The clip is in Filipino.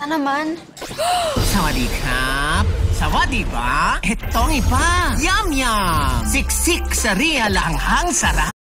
Ano naman. Sawadee kap. Sawadee ba? Itong iba. Yum yum. Siksik sa real ang hang sarap.